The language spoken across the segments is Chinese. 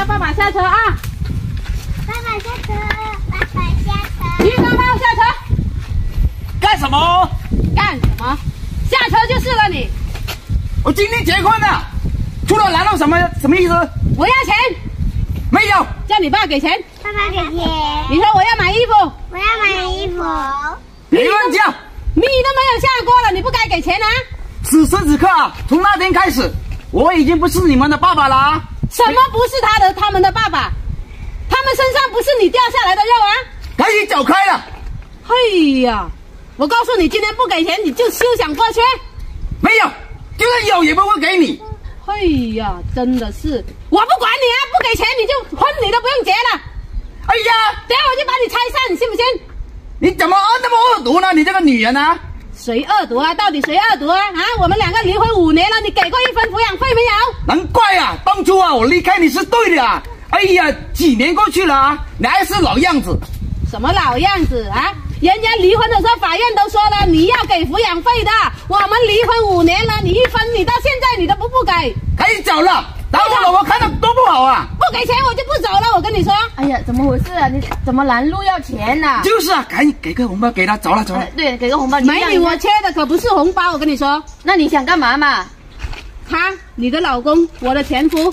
叫爸爸下车啊！爸爸下车，爸爸下车。于刚刚下车，干什么？干什么？下车就是了你。我今天结婚了，出了拦路什么什么意思？我要钱，没有，叫你爸给钱。爸爸给钱，你说我要买衣服，我要买衣服。没乱叫。米都没有下锅了，你不该给钱啊？此时此刻啊，从那天开始，我已经不是你们的爸爸了啊！什么不是他的他们的爸爸？他们身上不是你掉下来的肉啊！赶紧走开了！嘿呀，我告诉你，今天不给钱你就休想过去。没有，就算有也不会给你。嘿呀，真的是，我不管你啊，不给钱你就婚礼都不用结了。哎呀，等下我就把你拆散，你信不信？你怎么那么恶毒呢？你这个女人啊！谁恶毒啊？到底谁恶毒啊？啊，我们两个离婚五年了，你给过一分抚养费没有？难怪啊，我离开你是对的啊！哎呀，几年过去了啊，你还是老样子。什么老样子啊？人家离婚的时候，法院都说了，你要给抚养费的。我们离婚五年了，你一分，你到现在你都不不给，赶紧走了，让我老婆看到多不好啊！不给钱我就不走了。我跟你说，哎呀，怎么回事啊？你怎么拦路要钱呢、就是啊，赶紧给个红包给他，走了走了呃。对，给个红包。你美女，我缺的可不是红包。我跟你说，那你想干嘛嘛？他，你的老公，我的前夫，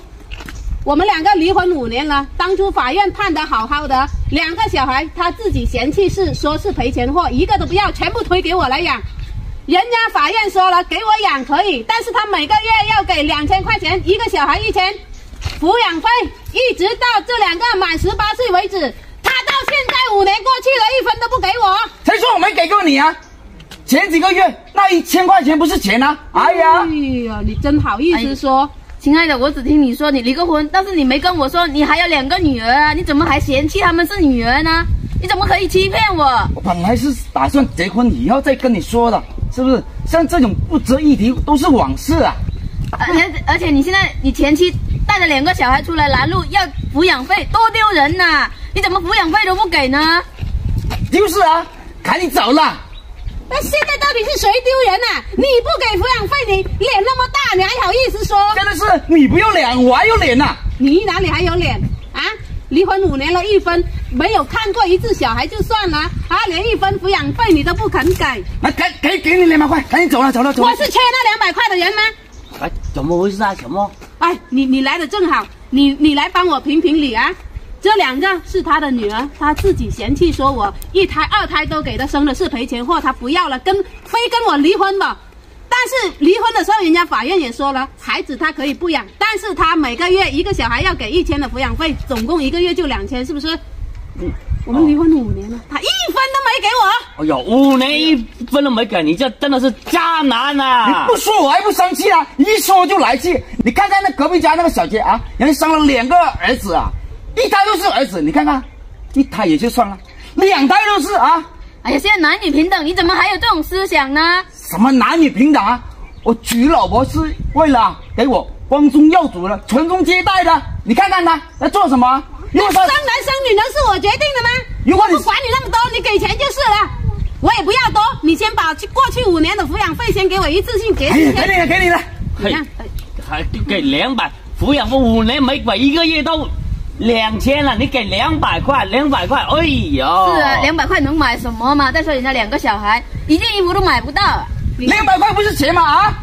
我们两个离婚五年了。当初法院判的好好的，两个小孩他自己嫌弃是说是赔钱货，一个都不要，全部推给我来养。人家法院说了，给我养可以，但是他每个月要给两千块钱，一个小孩一千，抚养费，一直到这两个满十八岁为止。他到现在五年过去了，一分都不给我。谁说我没给过你啊？前几个月那一千块钱不是钱啊！哎呀哎，呀，你真好意思说。亲爱的，我只听你说你离过婚，但是你没跟我说你还有两个女儿啊，你怎么还嫌弃他们是女儿呢？你怎么可以欺骗我？我本来是打算结婚以后再跟你说的，是不是？像这种不值一提都是往事啊！而且而且你现在你前妻带着两个小孩出来拦路要抚养费，多丢人呐、你怎么抚养费都不给呢？就是啊，赶紧走了。那现在到底是谁丢人呐、你不给抚养费，你脸那么大，你还好意思说？真的是你不要脸，我还有脸呐、啊你哪里还有脸啊？离婚五年了，一分没有看过一次小孩就算了啊，连一分抚养费你都不肯给，来，给给给你两百块，赶紧走了，走了，走了。我是缺那两百块的人吗？哎，怎么回事啊？小莫？哎，你你来的正好，你你来帮我评评理啊！这两个是他的女儿，他自己嫌弃说我一胎二胎都给他生的是赔钱货，他不要了，跟非跟我离婚吧。但是离婚的时候，人家法院也说了，孩子他可以不养，但是他每个月一个小孩要给一千的抚养费，总共一个月就两千，是不是？嗯我们离婚五年了，他一分都没给我。哎呦，五年一分都没给，你这真的是渣男啊！你不说我还不生气啊！一说就来气。你看看那隔壁家那个小姐啊，人家生了两个儿子啊，一胎都是儿子，你看看，一胎也就算了，两胎都是啊，哎呀，现在男女平等，你怎么还有这种思想呢？什么男女平等啊？我娶老婆是为了给我光宗耀祖的、传宗接代的。你看看他在做什么啊？如果他那生男生女能是我决定的吗？如果你我不管你那么多，你给钱就是了。我也不要多，你先把过去五年的抚养费先给我一次性结哎呀，给。你了，给你了。嘿你看，还给两百，抚养费五年没给，一个月都两千了，你给两百块，两百块，哎呦！是啊，两百块能买什么嘛？再说人家两个小孩，一件衣服都买不到。两百块不是钱吗？啊！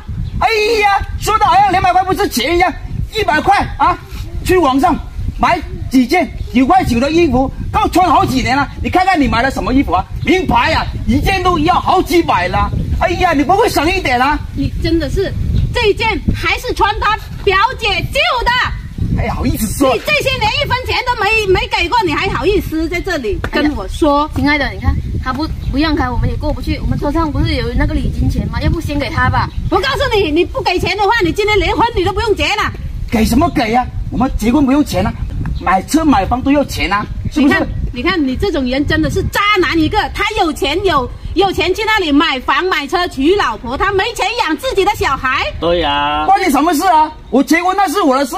哎呀，说的好像两百块不是钱一样，一百块啊，去网上买几件九块九的衣服，够穿好几年了。你看看你买的什么衣服啊？名牌啊，一件都要好几百了。哎呀，你不会省一点啊？你真的是这一件还是穿他表姐旧的，还好意思说你？这些连一分钱都没没给过，你还好意思在这里跟我说？亲爱的，你看他不不让开，我们也过不去。我们车上不是有那个礼金钱吗？要不先给他吧？我告诉你，你不给钱的话，你今天连婚你都不用结了。给什么给呀、我们结婚不用钱啊，买车买房都要钱啊，是不是你看？，你看你这种人真的是渣男一个。他有钱有有钱去那里买房买车娶老婆，他没钱养自己的小孩。对呀、关你什么事啊？我结婚那是我的事，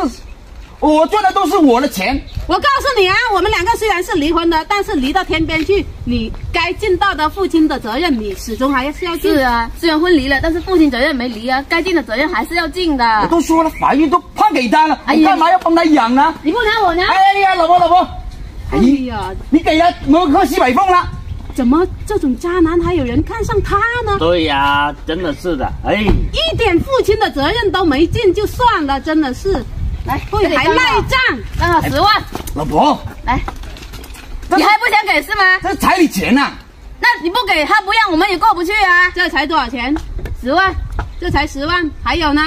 我赚的都是我的钱。我告诉你啊，我们两个虽然是离婚的，但是离到天边去，你该尽到的父亲的责任，你始终还是要尽。是啊，虽然婚离了，但是父亲责任没离啊，该尽的责任还是要尽的我。都说了，法院都判给他了，哎呀我干嘛要帮他养呢？你不拿我呢，哎呀，老婆老婆，哎哎，呀，你给他挪喝西北风了。怎么这种渣男还有人看上他呢？对呀、真的是的，哎，一点父亲的责任都没尽就算了，真的是，来，会还赖账。刚好十万，老婆，来，你还不想给是吗？这彩礼钱呐、那你不给他不让，我们也过不去啊。这才多少钱？十万，这才十万，还有呢，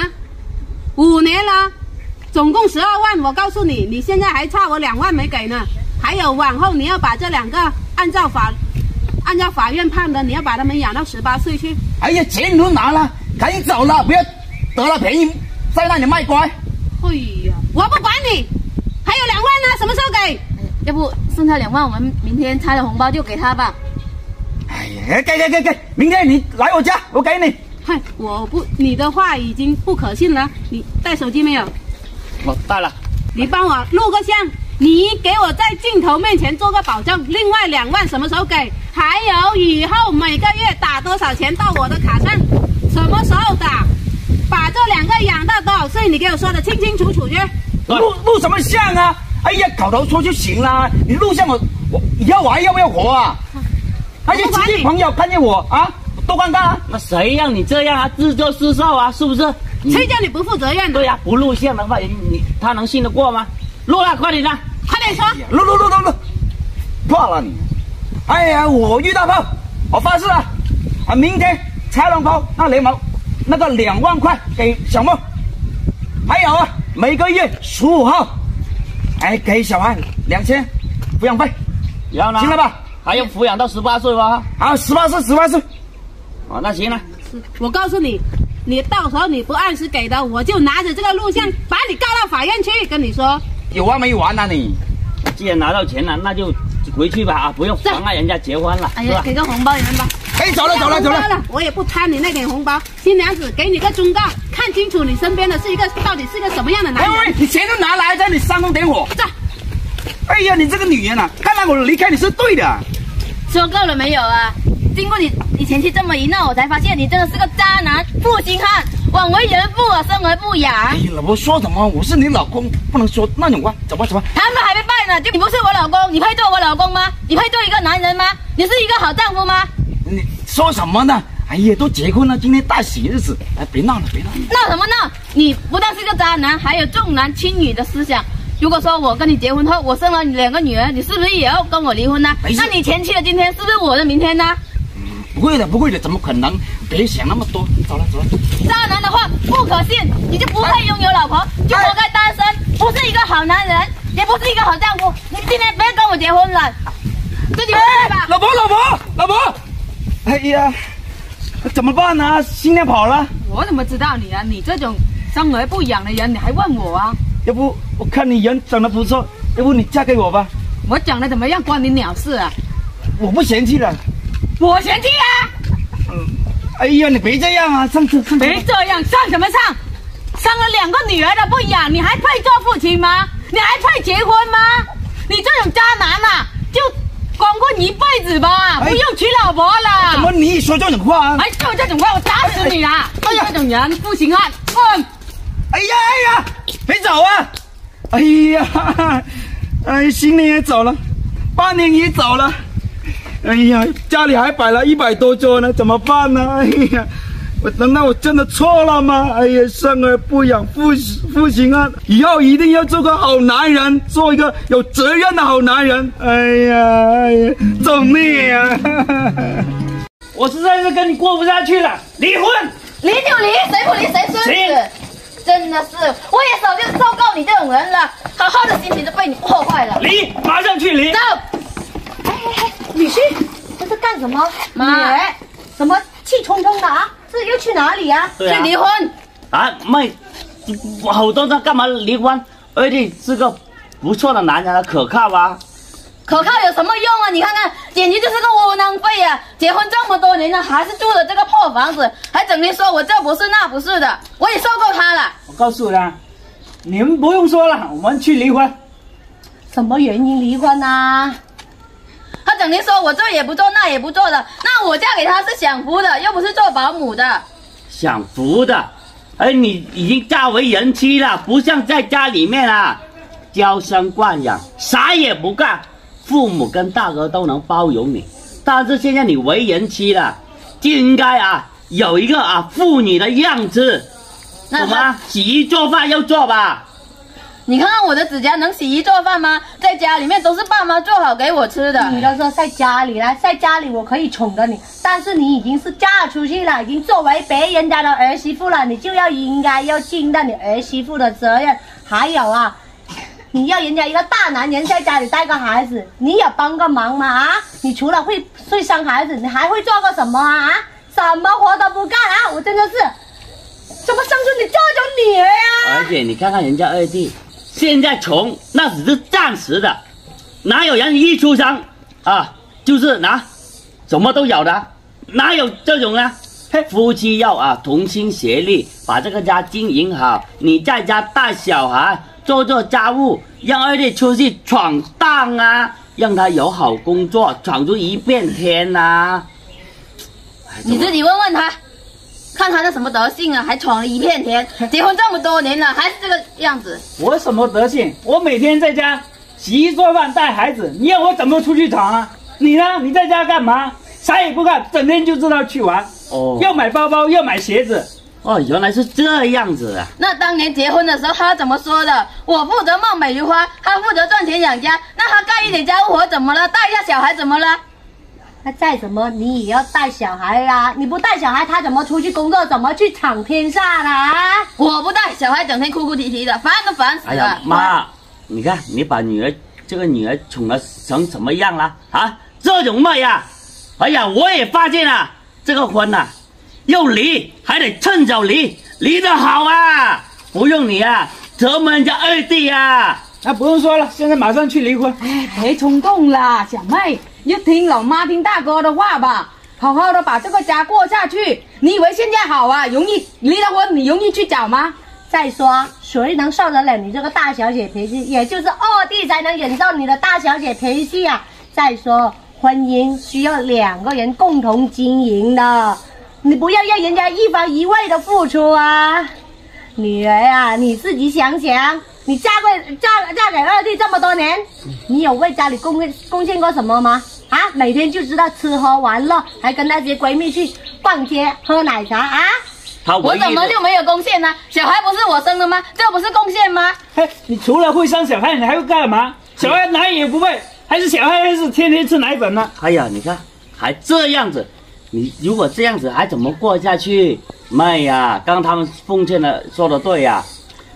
五年了，总共十二万。我告诉你，你现在还差我两万没给呢。还有往后你要把这两个按照法，按照法院判的，你要把他们养到十八岁去。哎呀，钱你都拿了，赶紧走了，不要得了便宜在那里卖乖。哎呀，我不管你，还有两万呢，什么时候给？要不剩下两万，我们明天拆了红包就给他吧。哎呀，给给给给，明天你来我家，我给你。嗨，我不，你的话已经不可信了。你带手机没有？我带了，你帮我录个像，你给我在镜头面前做个保证。另外两万什么时候给？还有以后每个月打多少钱到我的卡上？什么时候打？把这两个养到多少岁？你给我说的清清楚楚去。录录什么像啊？哎呀，口头说就行了。你录像我，我以后我还要不要活啊？而且亲戚朋友看见我啊，多尴尬啊！那谁让你这样啊？自作自受啊，是不是？谁叫你不负责任的？对呀、不录像的话，你你他能信得过吗？录了，快点的。快点说。录录录录录，怕了你！哎呀，我遇到炮，我发誓啊，啊，明天拆完炮那雷毛，那个两万块给小梦，还有啊，每个月十五号，哎，给小孩两千抚养费，然后呢？行了吧？还要抚养到十八岁吧？好，十八岁，十八岁，哦，那行了。我告诉你，你到时候你不按时给的，我就拿着这个录像把你告到法院去。跟你说，有完没完啊你？既然拿到钱了，那就回去吧啊，不用妨碍人家结婚了，哎呀？给个红包你们吧。哎，走了走了走了，我也不贪你那点红包。新娘子给你个忠告，看清楚你身边的是一个到底是个什么样的男人。，你钱都拿来，在你煽风点火。走哎呀，你这个女人啊，看来我离开你是对的。说够了没有啊？经过你你前妻这么一闹，我才发现你真的是个渣男、负心汉，枉为人父啊，生而不养。哎呀，老婆说什么？我是你老公，不能说那种话。走吧走吧。他们还没办呢，就你不是我老公，你配做我老公吗？你配做一个男人吗？你是一个好丈夫吗？你说什么呢？哎呀，都结婚了，今天大喜日子，哎，别闹了，别闹了。闹什么闹？你不但是个渣男，还有重男轻女的思想。如果说我跟你结婚后，我生了你两个女儿，你是不是也要跟我离婚呢？那你前妻的今天是不是我的明天呢？不会的，不会的，怎么可能？别想那么多，走了走了。渣男的话不可信，你就不配拥有老婆，就活该单身，不是一个好男人，也不是一个好丈夫。你今天不要跟我结婚了，自己回去吧。老婆，老婆，老婆！哎呀，怎么办呢？新娘跑了，我怎么知道你啊？你这种生而不养的人，你还问我啊？要不我看你人长得不错，要不你嫁给我吧？我长得怎么样关你鸟事啊？我不嫌弃了。我嫌弃啊！哎呀，你别这样啊！上次上次别这样，上什么上？生了两个女儿的不养，你还配做父亲吗？你还配结婚吗？你这种渣男呐、就光棍一辈子吧，哎不用娶老婆了怎么了。你说这种话啊？还说这种话，我打死你啊！哎呀这种人不行啊！滚！哎呀哎呀，别走啊！哎呀，哎，新年也走了，半年也走了，哎呀，家里还摆了一百多桌呢，怎么办呢？哎呀，我难道我真的错了吗？哎呀，生而不养，父父行啊，以后一定要做个好男人，做一个有责任的好男人。哎呀，哎呀，造孽啊！我实在是跟你过不下去了，离婚。离就离，谁不离谁孙子。真的是，我也早就受够你这种人了，好好的心情都被你破坏了。离，马上去离走。。哎哎哎，女婿，这是干什么？妈，什么气冲冲的啊？这又去哪里啊去离婚。啊，妹，好多人干嘛离婚？而且是个不错的男人啊，可靠啊。可靠有什么用啊？你看看，简直就是个窝囊废啊！结婚这么多年了，还是住的这个破房子，还整天说我这不是那不是的，我也受够他了。我告诉你啊，你们不用说了，我们去离婚。什么原因离婚啊？他整天说我这也不做那也不做的，那我嫁给他是享福的，又不是做保姆的。享福的，哎你已经嫁为人妻了，不像在家里面啊，娇生惯养，啥也不干，父母跟大哥都能包容你。但是现在你为人妻了，就应该啊有一个啊妇女的样子，那他懂吗？洗衣做饭要做吧。你看看我的指甲能洗衣做饭吗？在家里面都是爸妈做好给我吃的。你都说在家里了，在家里我可以宠着你，但是你已经是嫁出去了，已经作为别人家的儿媳妇了，你就要应该要尽到你儿媳妇的责任。还有啊，你要人家一个大男人在家里带个孩子，你也帮个忙嘛啊！你除了会会生孩子，你还会做个什么啊？啊，什么活都不干啊！我真的是，怎么生出你这种女儿啊？而且你看看人家二弟，现在穷那只是暂时的，哪有人一出生啊就是拿什么都有的，哪有这种呢？夫妻要啊同心协力，把这个家经营好。你在家带小孩，做做家务，让二弟出去闯荡啊，让他有好工作，闯出一片天呐、你自己问问他，看他那什么德性啊，还闯了一片天。结婚这么多年了，还是这个样子。我什么德性？我每天在家洗衣做饭带孩子，你让我怎么出去闯啊？你呢？你在家干嘛？啥也不干，整天就知道去玩，哦要买包包，要买鞋子。哦，原来是这样子啊！那当年结婚的时候，他怎么说的？我负责貌美如花，他负责赚钱养家。那他干一点家务活怎么了？带一下小孩怎么了？那再怎么你也要带小孩啊！你不带小孩，他怎么出去工作？怎么去闯天下呢？啊！我不带小孩，整天哭哭啼啼的，烦都烦死哎呀了。，妈，你看你把女儿这个女儿宠得成什么样了啊？这种妹呀，哎呀，我也发现了，这个婚呐、要离还得趁早离，离得好啊，不用你啊折磨人家二弟啊。啊，不用说了，现在马上去离婚。哎，别冲动啦，小妹，你就听老妈听大哥的话吧，好好的把这个家过下去。你以为现在好啊，容易离了婚，你容易去找吗？再说，谁能受得了你这个大小姐脾气？也就是二弟才能忍受你的大小姐脾气啊！再说，婚姻需要两个人共同经营的，你不要让人家一方一味的付出啊！女儿啊，你自己想想，你嫁给嫁嫁给二弟这么多年，你有为家里贡献贡献过什么吗？啊，每天就知道吃喝玩乐，还跟那些闺蜜去逛街喝奶茶啊！他我怎么就没有贡献呢？小孩不是我生的吗？这不是贡献吗？嘿，你除了会生小孩，你还会干嘛？小孩哪也不会，还是小孩是天天吃奶粉呢？哎呀，你看还这样子，你如果这样子还怎么过下去？妹呀，刚刚他们奉劝的说的对呀，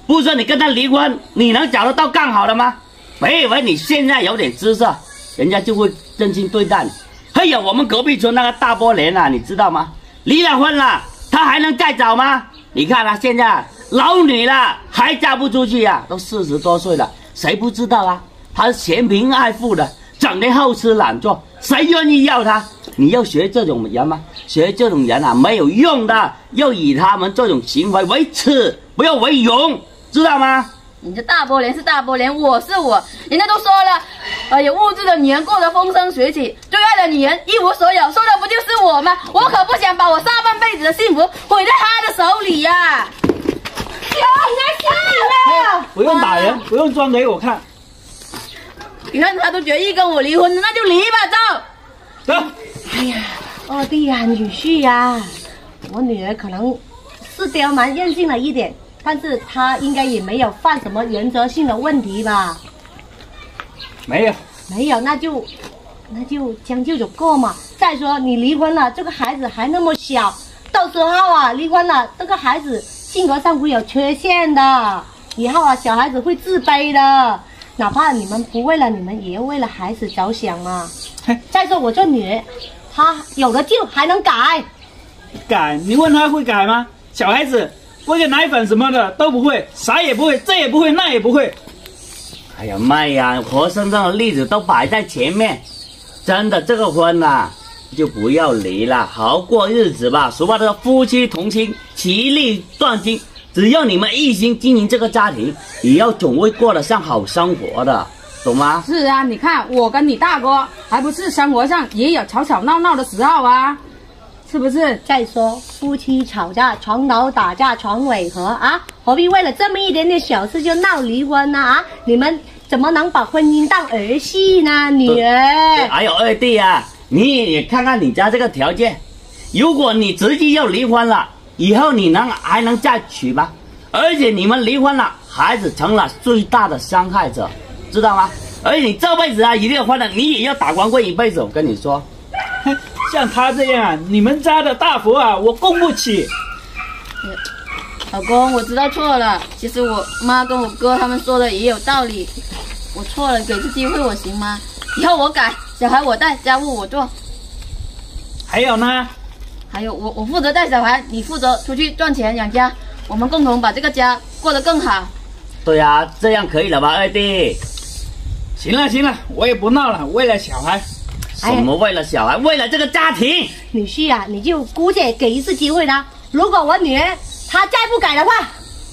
不是说你跟他离婚，你能找得到更好的吗？别以为你现在有点姿色，人家就会真心对待。还有我们隔壁村那个大波莲啊，你知道吗？离了婚了，他还能再找吗？你看啊，现在老女了还嫁不出去呀、都四十多岁了，谁不知道啊？他嫌贫爱富的，整天好吃懒做，谁愿意要他？你要学这种人吗？学这种人啊，没有用的，要以他们这种行为为耻，不要为荣，知道吗？你这大波莲是大波莲，我是我，人家都说了，哎呀，物质的女人过得风生水起，最爱的女人一无所有，说的不就是我吗？我可不想把我上半辈子的幸福毁在他的手里呀、不用打人，不用装给我看。你看他都决意跟我离婚了，那就离吧，走。走，哎呀二弟呀、女婿呀、我女儿可能是刁蛮任性了一点，但是她应该也没有犯什么原则性的问题吧？没有，没有，那就那就将就着过嘛。再说你离婚了，这个孩子还那么小，到时候啊离婚了，这个孩子性格上会有缺陷的，以后啊小孩子会自卑的。哪怕你们不为了你们，也要为了孩子着想嘛嘿。再说我这女儿，她有了救还能改。改？你问她会改吗？小孩子喂个奶粉什么的都不会，啥也不会，这也不会，那也不会。哎呀，妹呀，活生生的例子都摆在前面，真的这个婚呐、就不要离了，好好过日子吧。俗话说，夫妻同心，其利断金。只要你们一心经营这个家庭，以后总会过得上好生活的，懂吗？是啊，你看我跟你大哥还不是生活上也有吵吵闹闹的时候啊。是不是？再说夫妻吵架，床头打架床尾和啊，何必为了这么一点点小事就闹离婚呢？啊，你们怎么能把婚姻当儿戏呢？女儿，还有二弟啊，你也看看你家这个条件，如果你直接要离婚了，以后你能还能再娶吗？而且你们离婚了，孩子成了最大的伤害者，知道吗？而且你这辈子啊，一定要婚了，你也要打光棍一辈子。我跟你说，像他这样啊，你们家的大佛啊，我供不起。老公，我知道错了。其实我妈跟我哥他们说的也有道理，我错了，给次机会我行吗？以后我改，小孩我带，家务我做。还有呢，还有我我负责带小孩，你负责出去赚钱养家，我们共同把这个家过得更好。对啊，这样可以了吧，二弟？行了行了，我也不闹了，为了小孩。什么为了小孩？为了这个家庭。女婿啊，你就姑且给一次机会他。如果我女儿她再不改的话，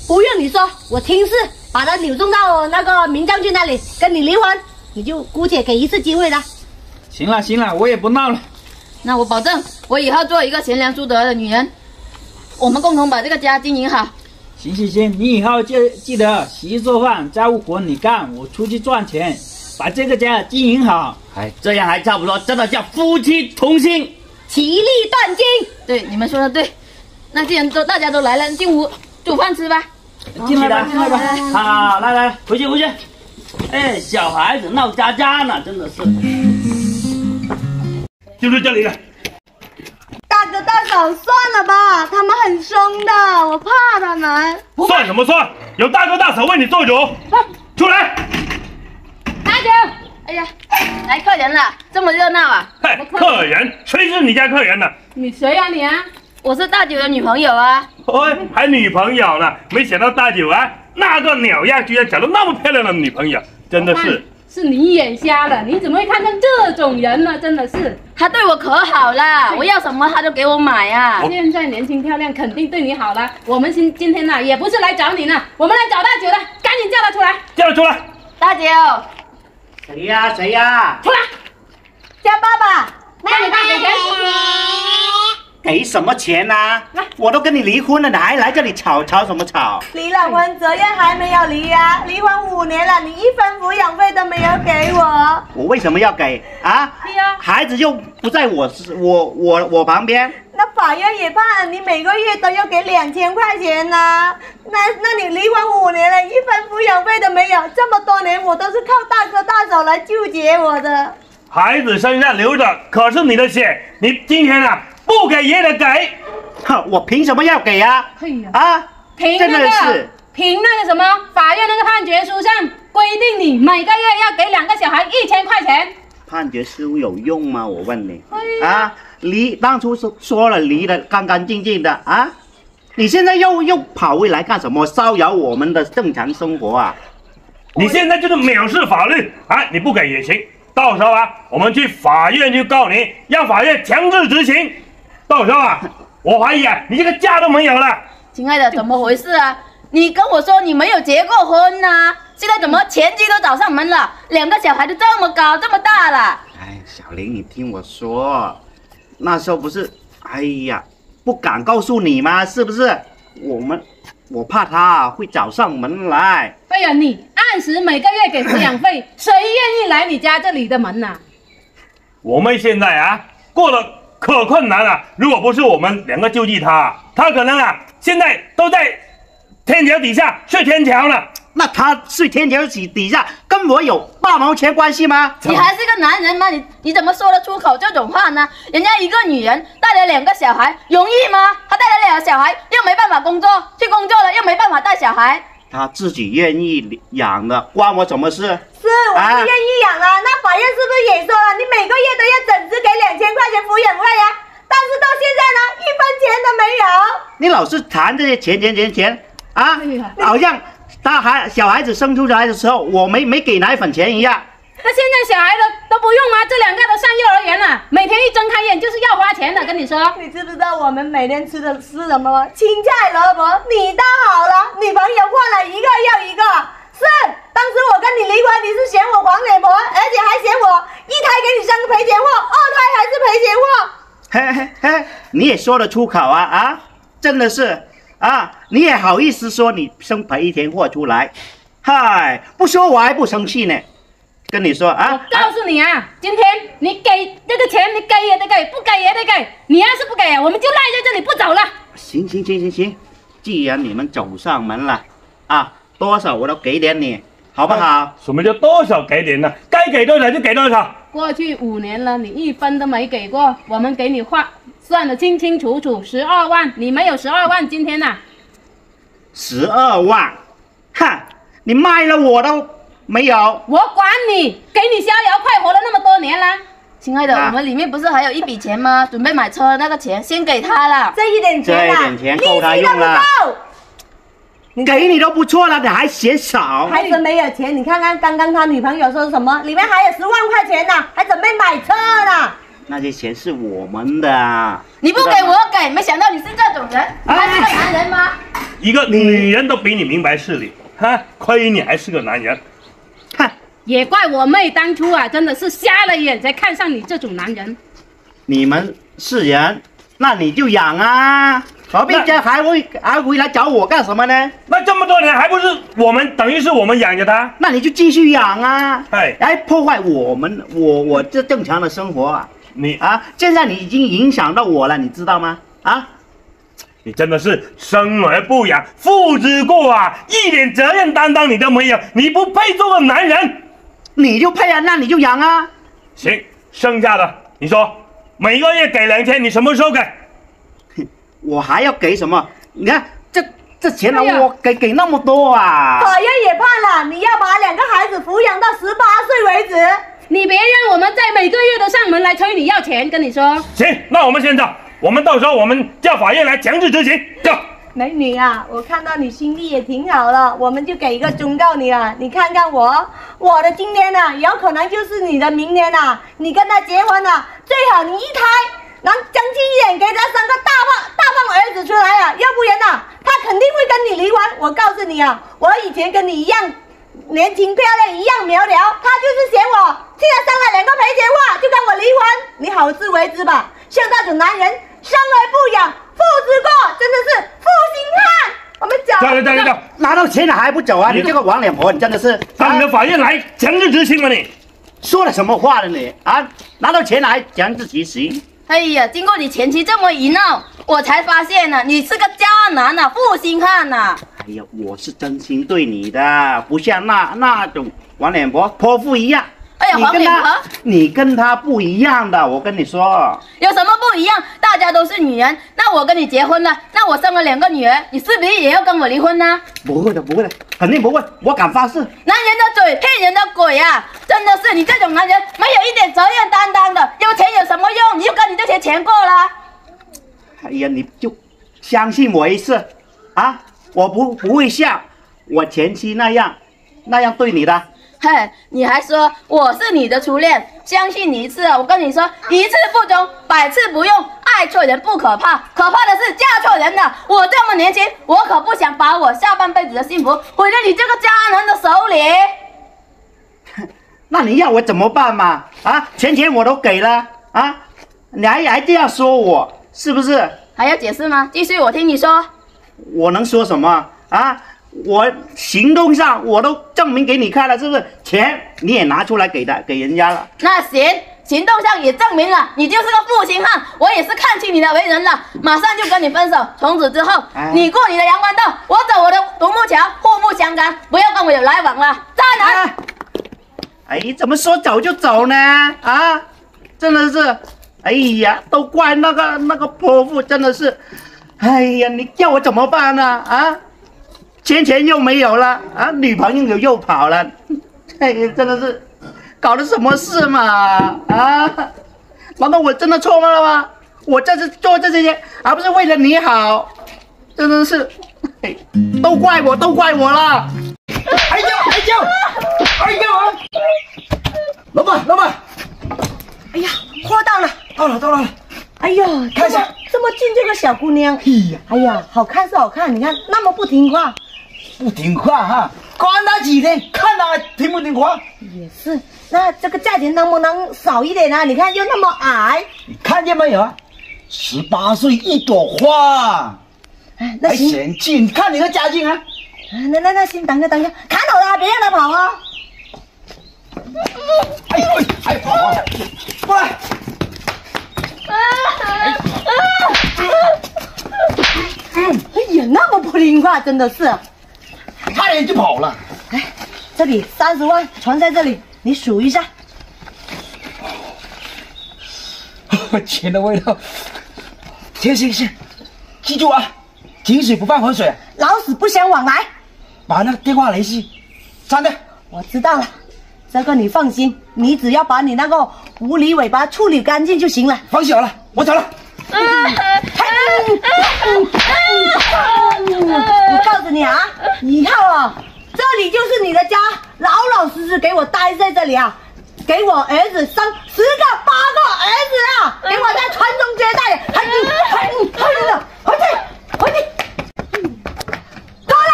不用你说，我亲自把她扭送到那个民政局那里跟你离婚。你就姑且给一次机会他。行了行了，我也不闹了。那我保证，我以后做一个贤良淑德的女人，我们共同把这个家经营好。行行行，你以后就记得洗衣做饭，家务活你干，我出去赚钱，把这个家经营好。哎，这样还差不多，真的叫夫妻同心，其利断金。对，你们说的对。那既然都大家都来了，进屋煮饭吃吧。进来吧，进来吧。好，来来，回去回去。哎，小孩子闹家家呢，真的是。就是这里了。大哥大嫂，算了吧，他们很凶的，我怕他们。算什么算？有大哥大嫂为你做主。出来。哎呀，来客人了，这么热闹啊！嗨，客人？谁是你家客人呢？你谁呀你啊？我是大九的女朋友啊。哎，还女朋友呢？没想到大九啊，那个鸟样居然找到那么漂亮的女朋友，真的是。是你眼瞎了，你怎么会看上这种人呢？真的是，他对我可好了，我要什么他都给我买啊。现在年轻漂亮，肯定对你好了。我们今今天呢，也不是来找你呢，我们来找大九的，赶紧叫他出来，叫他出来。大九，谁呀？谁呀？出来，叫爸爸，那你爸给钱。给什么钱呐、来，我都跟你离婚了，你还来这里吵吵什么吵？离了婚，责任还没有离呀、离婚五年了，你一分抚养费都没有给我。我为什么要给啊？对呀孩子又不在我我我我旁边，那法院也判了，你每个月都要给两千块钱呐、那那你离婚五年了，一分抚养费都没有，这么多年我都是靠大哥大嫂来救济我的。孩子身上流的可是你的血，你今天啊不给也得给。哼，我凭什么要给呀、哎呀啊？真凭那个，凭那个什么法院那个判决书上规定，你每个月要给两个小孩一千块钱。判决书有用吗？我问你哎啊，离当初说说了离得干干净净的啊，你现在又又跑回来干什么？骚扰我们的正常生活啊！你现在就是藐视法律啊！你不给也行，到时候啊，我们去法院去告你，让法院强制执行。到时候啊，我怀疑啊，你这个家都没有了。亲爱的，怎么回事啊？你跟我说你没有结过婚呐、现在怎么前妻都找上门了？两个小孩都这么高这么大了，哎，小林，你听我说，那时候不是，哎呀，不敢告诉你吗？是不是？我们，我怕他会找上门来。哎呀，你按时每个月给抚养费，谁愿意来你家这里的门呐、我们现在啊，过得可困难了。如果不是我们两个救济他，他可能啊，现在都在天桥底下睡天桥了。那他睡天桥底底下，跟我有半毛钱关系吗？你还是个男人吗？你你怎么说得出口这种话呢？人家一个女人带了两个小孩，容易吗？她带了两个小孩，又没办法工作，去工作了又没办法带小孩。她自己愿意养的，关我什么事？是，我是愿意养啊。那法院是不是也说了，你每个月都要整只给两千块钱抚养费呀、但是到现在呢，一分钱都没有。你老是谈这些钱钱钱钱啊好像他孩小孩子生出来的时候，我没没给奶粉钱一样。那现在小孩的都不用吗？这两个都上幼儿园了，每天一睁开眼就是要花钱的，跟你说。你知不知道我们每天吃的是什么吗？青菜萝卜。你倒好了，女朋友换了一个又一个。是，当时我跟你离婚，你是嫌我黄脸婆，而且还嫌我一胎给你生个赔钱货，二胎还是赔钱货。嘿嘿嘿，你也说得出口啊啊！真的是啊，你也好意思说你生赔钱货出来？嗨，不说我还不生气呢。跟你说啊，我告诉你啊，今天你给这个钱，你给也得给，不给也得给。你要是不给，我们就赖在这里不走了。行行行行行，既然你们走上门了，啊，多少我都给点你，好不好？什么叫多少给点呢？该给多少就给多少。过去五年了，你一分都没给过，我们给你划算的清清楚楚，十二万，你没有十二万，今天呐、十二万，哼，你卖了我都没有。我管你，给你逍遥快活了那么多年了。亲爱的，啊我们里面不是还有一笔钱吗？准备买车的那个钱，先给他了。这一点钱啊，这一点钱够他用了够。给你都不错了，你还嫌少？孩子没有钱，你看看刚刚他女朋友说什么，里面还有十万块钱呢，还准备买车呢。那些钱是我们的。你不给我给，没想到你是这种人，你还是个男人吗？一个女人都比你明白事理，哈，亏你还是个男人。哼，也怪我妹当初啊，真的是瞎了眼才看上你这种男人。你们是人，那你就养啊，何必那这还会还回来找我干什么呢？那这么多年还不是我们，等于是我们养着他。那你就继续养啊，哎来破坏我们我我这正常的生活啊你啊！现在你已经影响到我了，你知道吗？啊，你真的是生而不养，父之过啊，一点责任担当你都没有，你不配做个男人。你就配啊，那你就养啊。行，剩下的你说，每个月给两千，你什么时候给？我还要给什么？你看这这钱我给给那么多啊！法院也判了，你要把两个孩子抚养到十八岁为止。你别让我们在每个月都上门来催你要钱，跟你说。行，那我们先走，我们到时候我们叫法院来强制执行，走。美女啊，我看到你心地也挺好的，我们就给一个忠告你啊，你看看我，我的今天呢、有可能就是你的明天呐、你跟他结婚了、最好你一胎能争气一点，给他生个大胖大胖儿子出来啊，要不然呐、他肯定会跟你离婚。我告诉你啊，我以前跟你一样年轻漂亮，一样苗条，他就是嫌我，现在生了两个赔钱货就跟我离婚，你好自为之吧。像这种男人，生而不养，父之过，真的是负心汉。我们走。走走走走，拿到钱了还不走啊？你这个黄脸婆，你真的是到你的啊法院来强制执行吧你。说了什么话了你啊？拿到钱来强制执行？哎呀，经过你前妻这么一闹，我才发现呢、你是个渣男呐、负心汉呐、哎呀，我是真心对你的，不像那那种黄脸婆泼妇一样。哎呀黄脸婆，你跟他不一样的，我跟你说。有什么不一样？大家都是女人，那我跟你结婚了，那我生了两个女儿，你是不是也要跟我离婚呢？不会的，不会的，肯定不会，我敢发誓。男人的嘴骗人的鬼啊！真的是你这种男人没有一点责任担当的，有钱有什么用？你就跟你这些钱过了。哎呀，你就相信我一次啊！我不不会像我前妻那样那样对你的。哼，你还说我是你的初恋，相信你一次啊！我跟你说，一次不忠，百次不用。爱错人不可怕，可怕的是嫁错人了。我这么年轻，我可不想把我下半辈子的幸福毁在你这个渣男的手里。那你要我怎么办嘛？啊，钱钱我都给了啊，你还还这样说我，是不是？还要解释吗？继续，我听你说。我能说什么啊？我行动上我都证明给你看了，是不是？钱你也拿出来给的给人家了。那行，行动上也证明了你就是个负心汉，我也是看清你的为人了，马上就跟你分手。从此之后，哎你过你的阳关道，我走我的独木桥，互不相干，不要跟我有来往了，渣男！哎，你，怎么说走就走呢？啊，真的是，哎呀，都怪那个那个泼妇，真的是，哎呀，你叫我怎么办呢？啊，钱钱又没有了，啊，女朋友又跑了，哎呀，真的是，搞的什么事嘛？啊，难道我真的错了吗？我这次做这些，还不是为了你好？真的是，哎都怪我，都怪我了。哎呦，哎呦，哎呦！老板，老板，哎呀，货到了。到了，到了。哎呀，看一下这么近这个小姑娘，哎呀，哎呀，好看是好看，你看那么不听话，不听话哈，关他几天，看他听不听话。也是。那这个价钱能不能少一点啊？你看又那么矮，你看见没有啊？十八岁一朵花，哎那行，嫌弃？你看你的家境啊！那那那行，等一下等一下，砍好了，别让他跑啊！哎哎哎，跑啊！过来！哎呀，那么不灵快，真的是。差点就跑了。这里三十万存在这里，你数一下。钱的味道。行行行，记住啊，井水不犯河水，老死不相往来。把那个电话联系删掉。我知道了，这个你放心，你只要把你那个狐狸尾巴处理干净就行了。放心好了，我走了。我告诉你啊，以后啊，这里就是你的家，老老实实给我待在这里啊，给我儿子生十个八个儿子啊，给我在传宗接代。快点，快点，快点的，回去，回去，过来，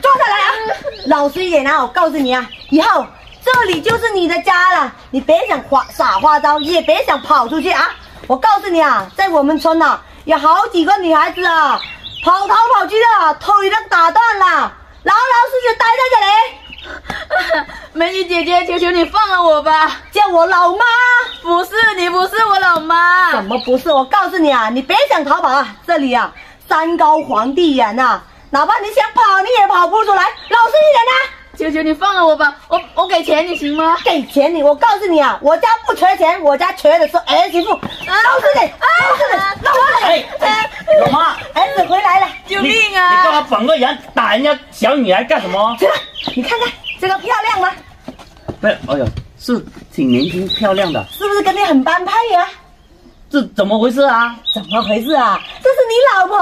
坐下来啊，老实一点啊，我告诉你啊，以后这里就是你的家了，你别想花耍花招，也别想跑出去啊。我告诉你啊，在我们村呐、有好几个女孩子啊，跑逃跑去的，腿都打断了，老老实实待在这里，美女姐姐，求求你放了我吧！叫我老妈。不是你，不是我老妈。怎么不是？我告诉你啊，你别想逃跑啊，这里啊，山高皇帝远呐、哪怕你想跑，你也跑不出来。老实一点呐、求求你放了我吧，我我给钱你行吗？给钱你，我告诉你啊，我家不缺钱，我家缺的是儿媳妇。老实点，老实点，老实哎老妈，儿子回来了，救命啊！你干嘛绑个人打人家小女孩干什么？这个你看看这个漂亮吗？不是，哎呦，是挺年轻漂亮的，是不是跟你很般配呀、这怎么回事啊？怎么回事啊？这是你老婆，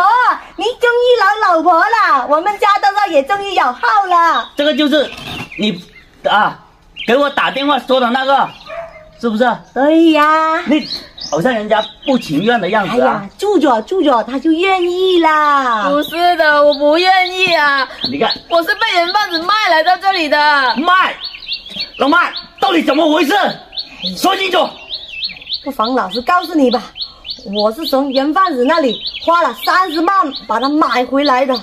你终于老老婆了。我们家豆豆也终于有号了。这个就是你啊，给我打电话说的那个，是不是？对呀。你好像人家不情愿的样子啊哎呀。，住着住着他就愿意啦。不是的，我不愿意啊！你看，我是被人贩子卖来到这里的。卖，老麦，到底怎么回事？说清楚。不妨老实告诉你吧，我是从人贩子那里花了三十万把它买回来的。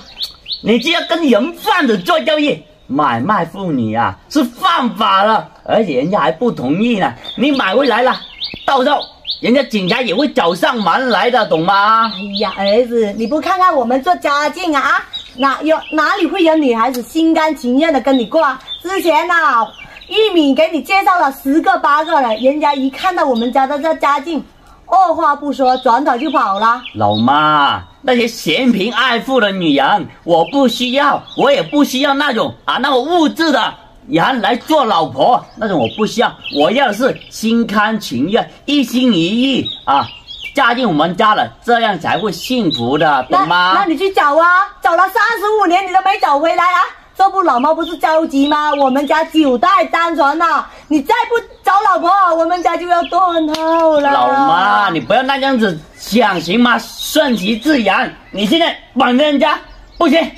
你这样跟人贩子做交易，买卖妇女啊是犯法了，而且人家还不同意呢。你买回来了，到时候人家警察也会找上门来的，懂吗？哎呀，儿子，你不看看我们做家境啊？啊哪有哪里会有女孩子心甘情愿的跟你过啊？之前呐、玉米给你介绍了十个八个了，人家一看到我们家的这家境，二话不说转头就跑了。老妈，那些嫌贫爱富的女人，我不需要，我也不需要那种啊那么物质的人来做老婆，那种我不需要，我要的是心甘情愿、一心一意啊，嫁进我们家了，这样才会幸福的，懂吗？那你去找啊，找了三十五年你都没找回来啊！这不老妈不是着急吗？我们家九代单传呐、你再不找老婆，我们家就要断后了。老妈，你不要那样子想行吗？顺其自然。你现在绑着人家不行，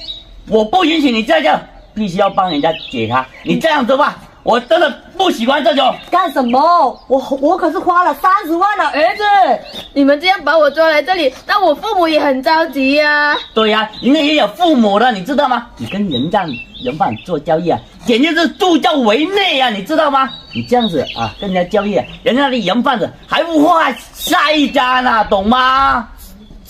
我不允许你这样，必须要帮人家解开。你这样的话，我真的不喜欢这种。干什么？我我可是花了三十万了，儿子。你们这样把我抓来这里，那我父母也很着急呀、对呀、人家也有父母的，你知道吗？你跟人家人贩做交易啊，简直是助纣为虐呀、你知道吗？你这样子啊，跟人家交易啊，人家的人贩子还画下一家呢，懂吗？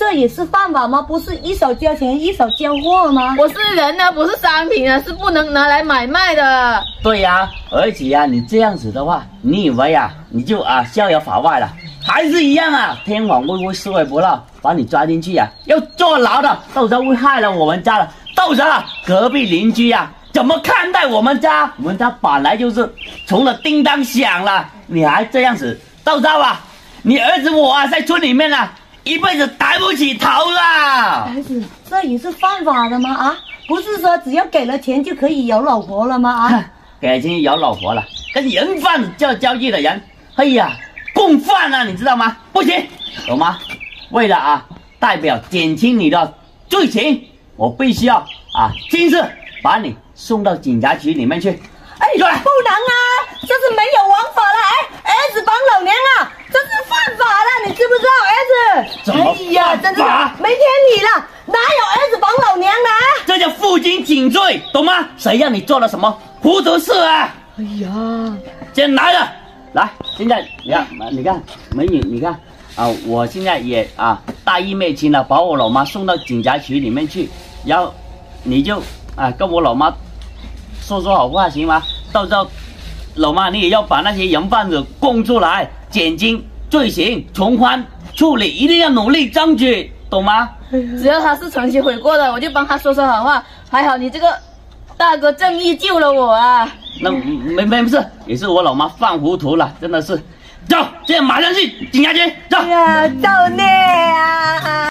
这也是犯法吗？不是一手交钱一手交货吗？我是人呢，不是商品啊，是不能拿来买卖的。对呀、而且呀、你这样子的话，你以为啊，你就啊逍遥法外了？还是一样啊，天网恢恢，疏而不漏，把你抓进去啊、要坐牢的，到时候会害了我们家的。到时候啊，隔壁邻居呀、怎么看待我们家？我们家本来就是穷的叮当响了，你还这样子，到时候啊，你儿子我啊，在村里面啊，一辈子抬不起头了。儿子，这也是犯法的吗？啊，不是说只要给了钱就可以有老婆了吗？啊，给钱有老婆了，跟人贩子做交易的人，哎呀，共犯啊，你知道吗？不行，懂吗？为了啊，代表减轻你的罪行，我必须要啊，亲自把你送到警察局里面去。哎，不能啊，这是没有王法了！哎，儿子帮老娘啊，这是犯法了，你知不知道，儿子？怎么哎呀，犯真的没天理了，哪有儿子绑老娘的啊？这叫负荆请罪，懂吗？谁让你做了什么糊涂事啊？哎呀，先拿着，来，现在你看，你看，美女，你看啊，我现在也啊大义灭亲了，把我老妈送到警察局里面去，然后你就啊跟我老妈说说好话行吗？到时候老妈你也要把那些人贩子供出来，减轻罪行，从宽处理，一定要努力争取，懂吗？只要他是诚心悔过的，我就帮他说说好话。还好你这个大哥正义救了我啊！那没没事，也是我老妈犯糊涂了，真的是。走，现在马上去警察局，走。造孽啊！